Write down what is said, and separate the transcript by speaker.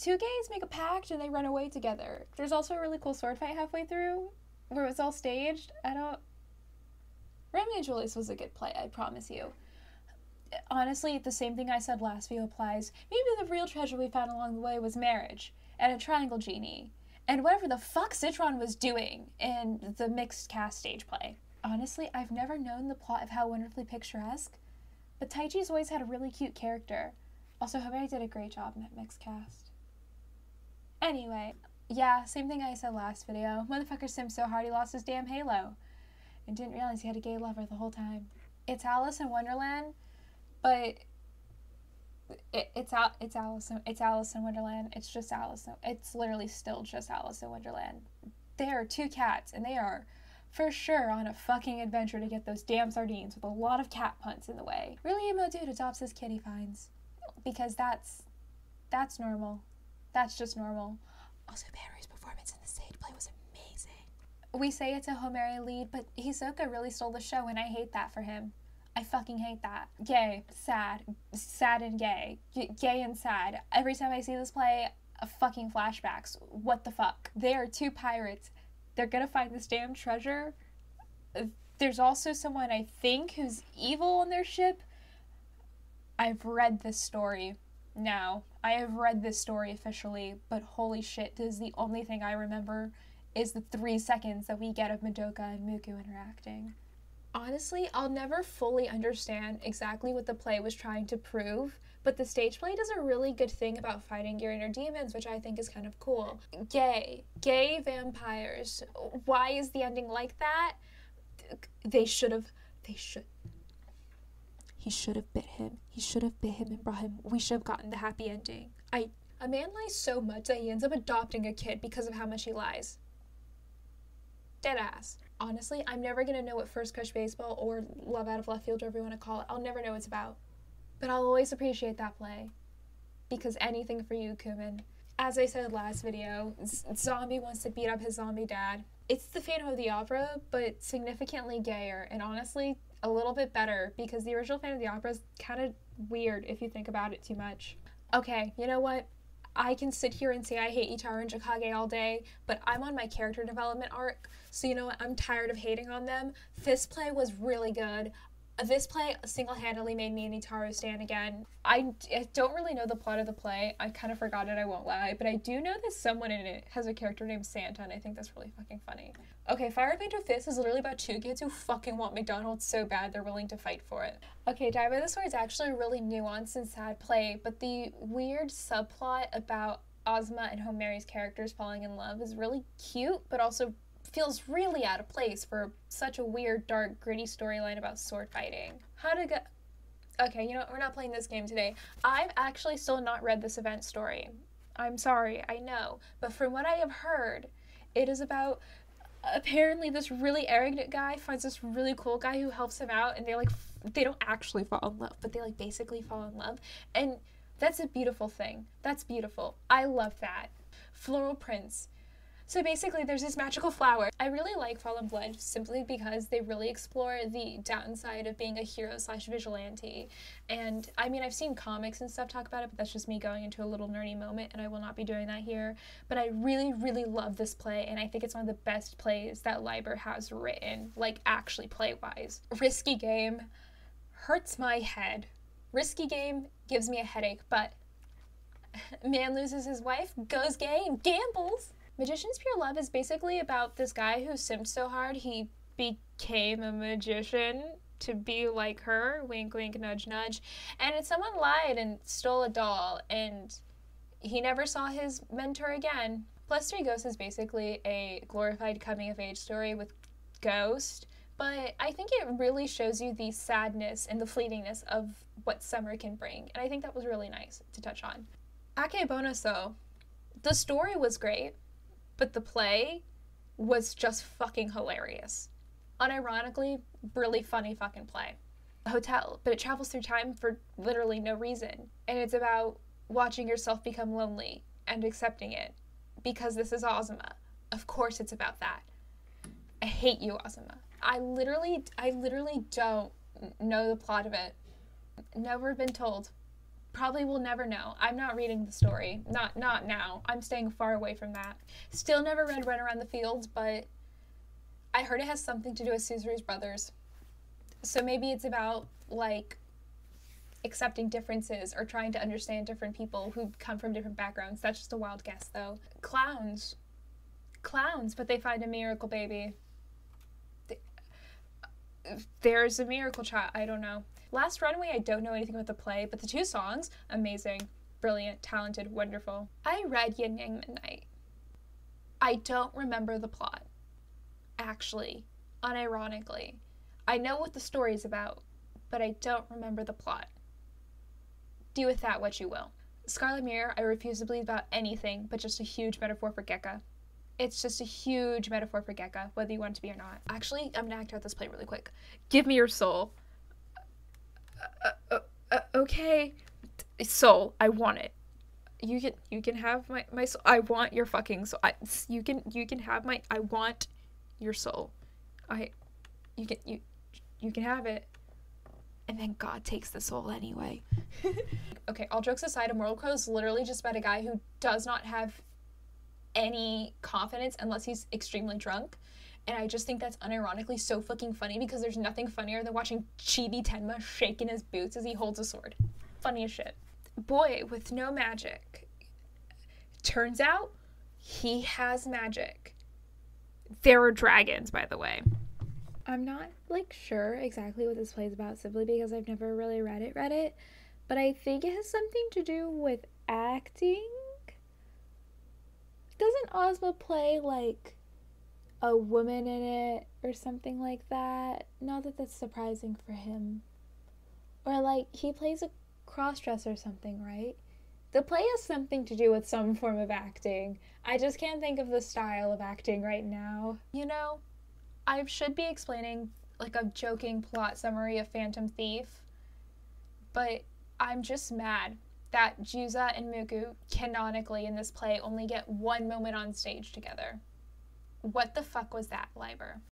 Speaker 1: Two gays make a pact and they run away together. There's also a really cool sword fight halfway through where it's all staged. I don't. Romeo and Julius was a good play, I promise you. Honestly, the same thing I said last video applies. Maybe the real treasure we found along the way was marriage and a triangle genie and whatever the fuck Citron was doing in the mixed cast stage play. Honestly, I've never known the plot of How Wonderfully Picturesque, but Taichi's always had a really cute character. Also, Homare did a great job in that mixed cast. Anyway, yeah, same thing I said last video. Motherfucker Sim so hard he lost his damn halo and didn't realize he had a gay lover the whole time. It's Alice in Wonderland, but it, it's out it's Alice in, it's Alice in Wonderland. It's just Alice. In, it's literally still just Alice in Wonderland. There are two cats and they are for sure on a fucking adventure to get those damn sardines with a lot of cat punts in the way. Really emo dude adopts his kitty finds because that's that's normal. That's just normal. Also, Barry's performance in the stage play was amazing. We say it's a Homare lead, but Hisoka really stole the show, and I hate that for him. I fucking hate that. Gay, sad, sad and gay, G- gay and sad. Every time I see this play, fucking flashbacks. What the fuck? They are two pirates. They're gonna find this damn treasure. There's also someone I think who's evil on their ship. I've read this story now. I have read this story officially, but holy shit, this is the only thing I remember is the three seconds that we get of Madoka and Muku interacting honestly, I'll never fully understand exactly what the play was trying to prove, but the stage play does a really good thing about fighting your inner demons, which I think is kind of cool. Gay, gay vampires. Why is the ending like that? They should have, they should. He should have bit him. He should have bit him and brought him. We should have gotten the happy ending. I. A man lies so much that he ends up adopting a kid because of how much he lies. Dead ass honestly, I'm never gonna know what First Crush Baseball or Love Out of Left Field, whatever you want to call it. I'll never know what it's about. But I'll always appreciate that play. Because anything for you, Kumon. As I said last video, Zombie wants to beat up his zombie dad. It's the Phantom of the Opera, but significantly gayer, and honestly, a little bit better because the original Phantom of the Opera is kind of weird if you think about it too much. Okay, you know what? I can sit here and say I hate Itaru and Chikage all day, but I'm on my character development arc, so you know what? I'm tired of hating on them. Fist play was really good. This play single handedly made me and Itaru stand again. I, I don't really know the plot of the play. I kind of forgot it, I won't lie, but I do know that someone in it has a character named Santa, and I think that's really fucking funny. Okay, Fire Painter Fist is literally about two kids who fucking want McDonald's so bad they're willing to fight for it. Okay, Die by the Sword is actually a really nuanced and sad play, but the weird subplot about Azuma and Homare's characters falling in love is really cute, but also feels really out of place for such a weird, dark, gritty storyline about sword fighting. How to get. Okay, you know? We're not playing this game today. I've actually still not read this event story. I'm sorry, I know. But from what I have heard, it is about apparently this really arrogant guy finds this really cool guy who helps him out and they like they don't actually fall in love but they like basically fall in love and that's a beautiful thing that's beautiful i love that floral prince so basically, there's this magical flower. I really like Fallen Blood simply because they really explore the downside of being a hero slash vigilante. And I mean, I've seen comics and stuff talk about it, but that's just me going into a little nerdy moment, and I will not be doing that here. But I really, really love this play, and I think it's one of the best plays that Liber has written, like actually play wise. Risky game hurts my head. Risky game gives me a headache, but man loses his wife, goes gay, and gambles. Magician's Pure Love is basically about this guy who simped so hard he became a magician to be like her. Wink, wink, nudge, nudge. And someone lied and stole a doll, and he never saw his mentor again. Plus Three Ghosts is basically a glorified coming of age story with Ghost, but I think it really shows you the sadness and the fleetingness of what summer can bring, and I think that was really nice to touch on. Akebonoso, the story was great but the play was just fucking hilarious. Unironically, really funny fucking play. A hotel, but it travels through time for literally no reason. And it's about watching yourself become lonely and accepting it. Because this is Azuma. Of course it's about that. I hate you, Azuma. I literally I literally don't know the plot of it. Never been told. Probably will never know. I'm not reading the story. Not not now. I'm staying far away from that. Still never read Run Around the Fields, but I heard it has something to do with Caesar's brothers. So maybe it's about like accepting differences or trying to understand different people who come from different backgrounds. That's just a wild guess though. Clowns. Clowns, but they find a miracle baby. There's a miracle child. I don't know. Last Runway, I don't know anything about the play, but the two songs, amazing, brilliant, talented, wonderful. I read Yin Yang Midnight. I don't remember the plot, actually, unironically. I know what the story's about, but I don't remember the plot. Do with that what you will. Scarlet Mirror, I refuse to believe about anything but just a huge metaphor for Gekka. It's just a huge metaphor for Gekka, whether you want it to be or not. Actually, I'm gonna act out this play really quick. Give me your soul uh, uh, uh, okay, soul, I want it. You can you can have my my soul. I want your fucking soul. I, you can you can have my. I want your soul. I, you can you, you can have it. And then God takes the soul anyway. okay, all jokes aside, Immortal Crow is literally just about a guy who does not have any confidence unless he's extremely drunk. And I just think that's unironically so fucking funny because there's nothing funnier than watching Chibi Tenma shake in his boots as he holds a sword. Funny as shit. Boy with no magic. Turns out he has magic. There are dragons, by the way. I'm not like sure exactly what this play is about simply because I've never really read it, read it, but I think it has something to do with acting. Doesn't Azuma play like a woman in it or something like that. Not that that's surprising for him. Or like he plays a cross dress or something, right? The play has something to do with some form of acting. I just can't think of the style of acting right now. You know, I should be explaining like a joking plot summary of Phantom Thief, but I'm just mad that Juza and Muku canonically in this play only get one moment on stage together. What the fuck was that, Liber?